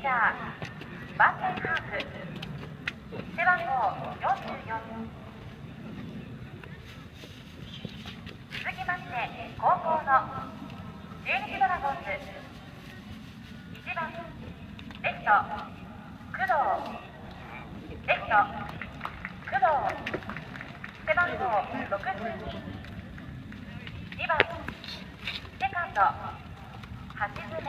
チャーバンテンハーフ背番号44続きまして高校の中日ドラゴンズ1番レフト工藤レフト工藤背番号62 2番セカンド橋爪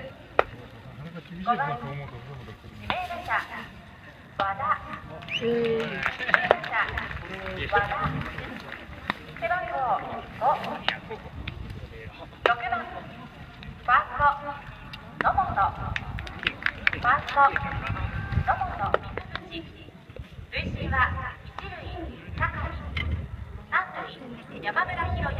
3番サードルナサードルナ背番号04番センター古本センター古本背番号66 5番指名打者和田指名打者和田背番号56番ファースト野本ファースト野本水口塁審は一塁高見三塁山村博也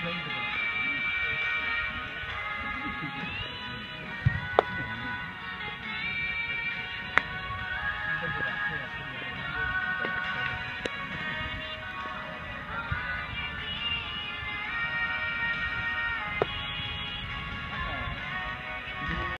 played with.